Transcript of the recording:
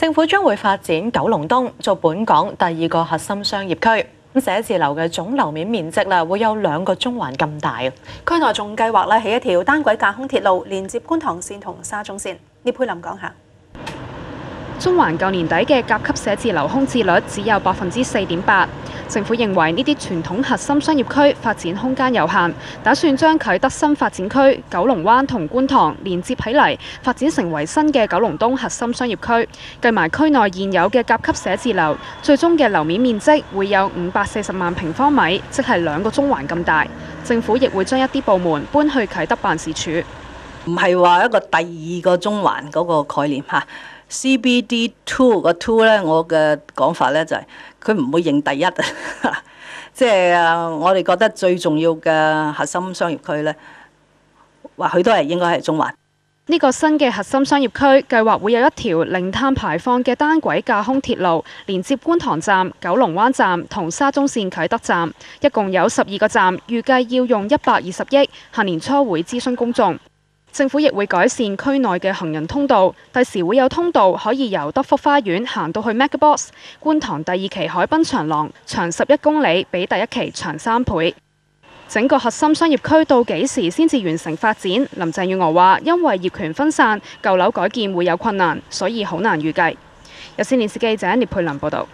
政府將會發展九龍東做本港第二個核心商業區。咁寫字樓嘅總樓面面積啦，會有兩個中環咁大啊！區內仲計劃咧起一條單軌架空鐵路，連接觀塘線同沙中線。聂佩林講下。中環舊年底嘅甲級寫字樓空置率只有百分之四點八，政府認為呢啲傳統核心商業區發展空間有限，打算將啟德新發展區、九龍灣同觀塘連接起嚟，發展成為新嘅九龍東核心商業區。計埋區內現有嘅甲級寫字樓，最終嘅樓面面積會有五百四十萬平方米，即係兩個中環咁大。政府亦會將一啲部門搬去啟德辦事處，唔係話一個第二個中環嗰個概念嚇。CBD Two 個 Two 咧，我嘅講法咧就係佢唔會認第一！即係我哋覺得最重要嘅核心商業區咧，或許都係應該係中環。呢個新嘅核心商業區計劃會有一條零碳排放嘅單軌架空鐵路，連接觀塘站、九龍灣站同沙中線啟德站，一共有十二個站，預計要用一百二十億，下年初會諮詢公眾。政府亦會改善區內嘅行人通道，第時會有通道可以由德福花園行到去 MegaBox 觀塘第二期海濱長廊，長十一公里，比第一期長三倍。整個核心商業區到幾時先至完成發展？林鄭月娥話：因為業權分散，舊樓改建會有困難，所以好難預計。有線電視記者聂佩林報導。